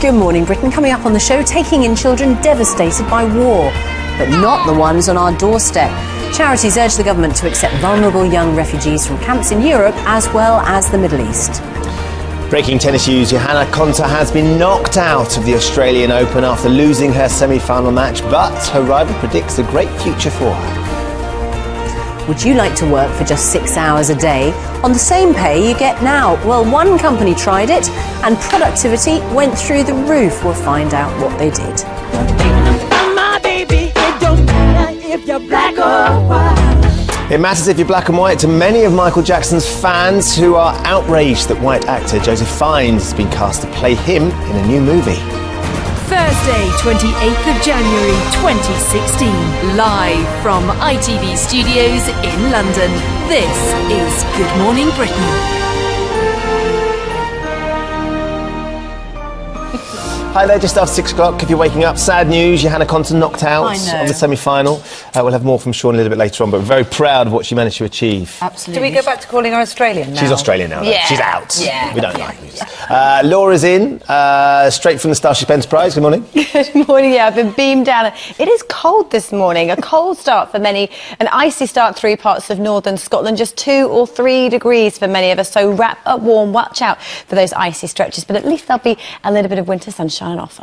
Good morning, Britain. Coming up on the show, taking in children devastated by war, but not the ones on our doorstep. Charities urge the government to accept vulnerable young refugees from camps in Europe as well as the Middle East. Breaking tennis news, Johanna Konta has been knocked out of the Australian Open after losing her semi-final match, but her rival predicts a great future for her. Would you like to work for just six hours a day on the same pay you get now? Well, one company tried it and productivity went through the roof. We'll find out what they did. It matters if you're black and white to many of Michael Jackson's fans who are outraged that white actor Joseph Fiennes has been cast to play him in a new movie. Thursday, 28th of January 2016, live from ITV Studios in London. This is Good Morning Britain. Hi there, just after six o'clock. If you're waking up, sad news. Johanna Konta knocked out of the semi-final. Uh, we'll have more from Sean a little bit later on, but very proud of what she managed to achieve. Absolutely. Do we go back to calling her Australian now? She's Australian now. though. Yeah. She's out. Yeah. We don't like it. Uh, Laura's in, uh, straight from the Starship Enterprise. Good morning. Good morning. Yeah, I've been beamed down. It is cold this morning. A cold start for many. An icy start through parts of northern Scotland. Just two or three degrees for many of us. So wrap up warm. Watch out for those icy stretches. But at least there'll be a little bit of winter sunshine Charles